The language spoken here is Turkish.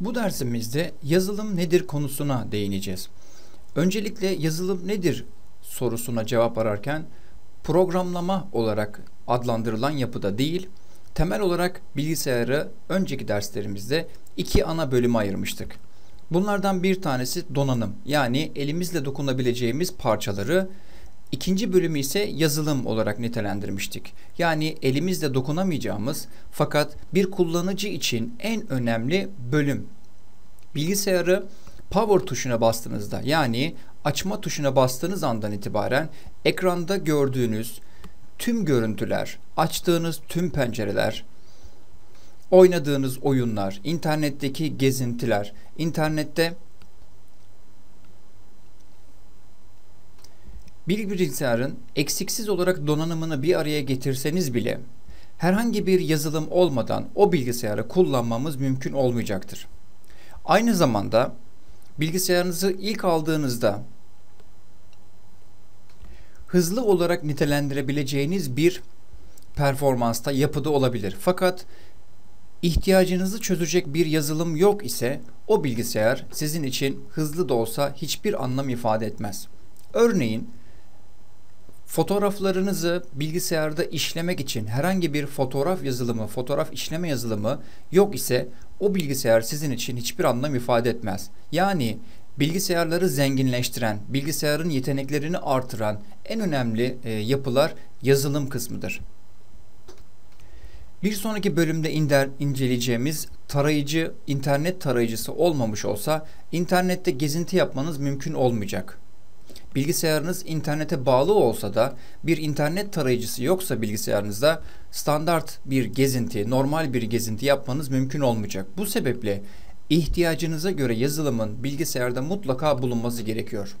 Bu dersimizde yazılım nedir konusuna değineceğiz. Öncelikle yazılım nedir sorusuna cevap ararken programlama olarak adlandırılan yapıda değil, temel olarak bilgisayarı önceki derslerimizde iki ana bölüme ayırmıştık. Bunlardan bir tanesi donanım yani elimizle dokunabileceğimiz parçaları İkinci bölümü ise yazılım olarak nitelendirmiştik. Yani elimizle dokunamayacağımız fakat bir kullanıcı için en önemli bölüm. Bilgisayarı power tuşuna bastığınızda yani açma tuşuna bastığınız andan itibaren ekranda gördüğünüz tüm görüntüler, açtığınız tüm pencereler, oynadığınız oyunlar, internetteki gezintiler, internette Bir bilgisayarın eksiksiz olarak donanımını bir araya getirseniz bile herhangi bir yazılım olmadan o bilgisayarı kullanmamız mümkün olmayacaktır. Aynı zamanda bilgisayarınızı ilk aldığınızda hızlı olarak nitelendirebileceğiniz bir performansta, yapıda olabilir. Fakat ihtiyacınızı çözecek bir yazılım yok ise o bilgisayar sizin için hızlı da olsa hiçbir anlam ifade etmez. Örneğin Fotoğraflarınızı bilgisayarda işlemek için herhangi bir fotoğraf yazılımı, fotoğraf işleme yazılımı yok ise o bilgisayar sizin için hiçbir anlam ifade etmez. Yani bilgisayarları zenginleştiren, bilgisayarın yeteneklerini artıran en önemli e, yapılar yazılım kısmıdır. Bir sonraki bölümde inder, inceleyeceğimiz tarayıcı internet tarayıcısı olmamış olsa internette gezinti yapmanız mümkün olmayacak. Bilgisayarınız internete bağlı olsa da bir internet tarayıcısı yoksa bilgisayarınızda standart bir gezinti, normal bir gezinti yapmanız mümkün olmayacak. Bu sebeple ihtiyacınıza göre yazılımın bilgisayarda mutlaka bulunması gerekiyor.